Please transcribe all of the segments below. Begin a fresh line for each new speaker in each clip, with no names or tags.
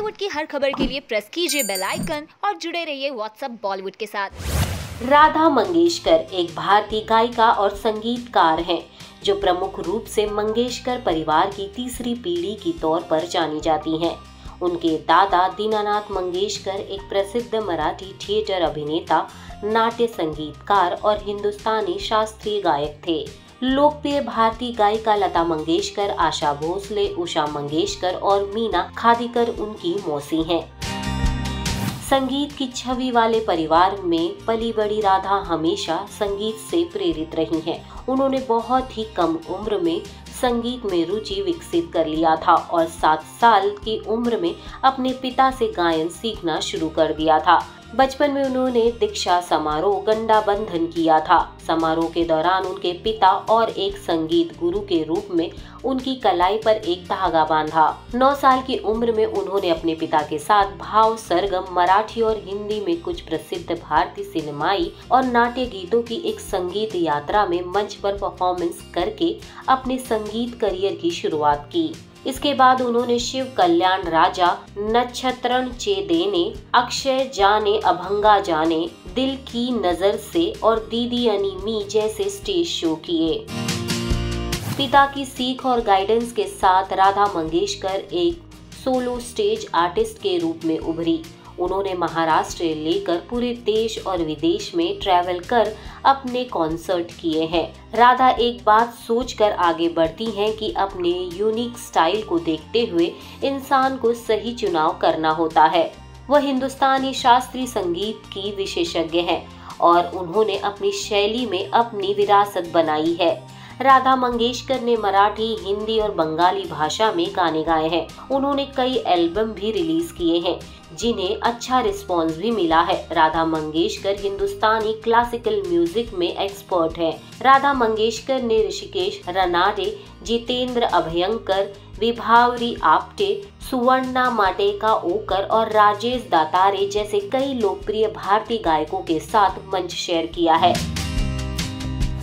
बॉलीवुड की हर खबर के लिए प्रेस कीजिए बेल आइकन और जुड़े रहिए व्हाट्सएप बॉलीवुड के साथ।
राधा मंगेशकर एक भारतीय गायिका और संगीतकार हैं, जो प्रमुख रूप से मंगेशकर परिवार की तीसरी पीढ़ी की तौर पर जानी जाती हैं। उनके दादा दीनानाथ मंगेशकर एक प्रसिद्ध मराठी थिएटर अभिनेता, नाट्य संगीतकार और हिंदुस्तानी शास्त्रीय गायक थे। लोकप्रिय भारतीय गायिका लता मंगेशकर, आशा भोसले, उषा मंगेशकर और मीना खादीकर उनकी मौसी हैं संगीत की छवि वाले परिवार में पली बड़ी राधा हमेशा संगीत से प्रेरित रही हैं। उन्होंने बहुत ही कम उम्र में संगीत में रुचि विकसित कर लिया था और सात साल की उम्र में अपने पिता से गायन सीखना शुरू कर दिया था बचपन में उन्होंने दीक्षा समारोह गंडा बंधन किया था। समारोह के दौरान उनके पिता और एक संगीत गुरु के रूप में उनकी कलाई पर एक धागा बांधा। नौ साल की उम्र में उन्होंने अपने पिता के साथ भाव, सरगम, मराठी और हिंदी में कुछ प्रसिद्ध भारतीय सिनेमाई और नाट्य गीतों की एक संगीत यात्रा में मंच पर परफॉर्मेंस करके अपने संगीत करियर की शुरुआत की। इसके बाद उन्होंने शिव कल्याण राजा, नक्षत्रण चे देने, अक्षय जाने, अभंगा जाने, दिल की नज़र से और दीदी अनिमी जैसे स्टेज शो किए। पिता की सीख और गाइडेंस के साथ राधा मंगेशकर एक सोलो स्टेज आर्टिस्ट के रूप में उभरी। उन्होंने महाराष्ट्र लेकर पूरे देश और विदेश में ट्रैवल कर अपने कॉन्सर्ट किए हैं। राधा एक बात सोचकर आगे बढ़ती हैं कि अपने यूनिक स्टाइल को देखते हुए इंसान को सही चुनाव करना होता है। वह हिंदुस्तानी शास्त्रीय संगीत की विशेषज्ञ हैं और उन्होंने अपनी शैली में अपनी विरासत बनाई है। राधा मंगेशकर ने मराठी, हिंदी और बंगाली भाषा में गाने गाए हैं। उन्होंने कई एल्बम भी रिलीज़ किए हैं, जिन्हें अच्छा रिस्पांस भी मिला है। राधा मंगेशकर हिंदुस्तानी क्लासिकल म्यूज़िक में एक्सपर्ट है। राधा मंगेशकर ने ऋषिकेश रनाडे, जितेंद्र अभयंकर, विभावरी आप्टे, सुवर्णा माटेका ओकर और राजेश दातारे जैसे कई लोकप्रिय भारतीय गायकों के साथ मंच शेयर किया है।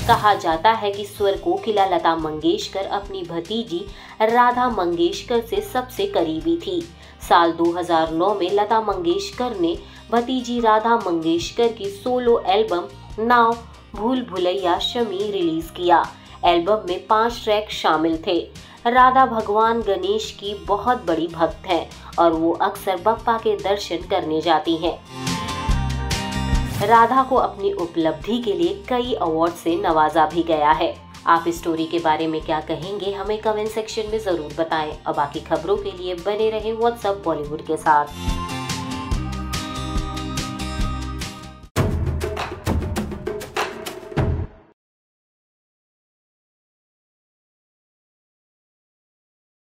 कहा जाता है कि स्वर कोकिला लता मंगेशकर, अपनी भतीजी राधा मंगेशकर से सबसे करीबी थी। साल 2009 में लता मंगेशकर ने भतीजी राधा मंगेशकर की सोलो एल्बम नाव भूल भुलैया शमी रिलीज़ किया। एल्बम में पाँच ट्रैक शामिल थे। राधा भगवान गणेश की बहुत बड़ी भक्त हैं और वो अक्सर बप्पा के दर्शन करने जाती हैं। राधा को अपनी उपलब्धि के लिए कई अवार्ड से नवाजा भी गया है। आप इस स्टोरी के बारे में क्या कहेंगे, हमें कमेंट सेक्शन में ज़रूर बताएँ। और बाकी खबरों के लिए बने रहें व्हाट्सअप बॉलीवुड के साथ।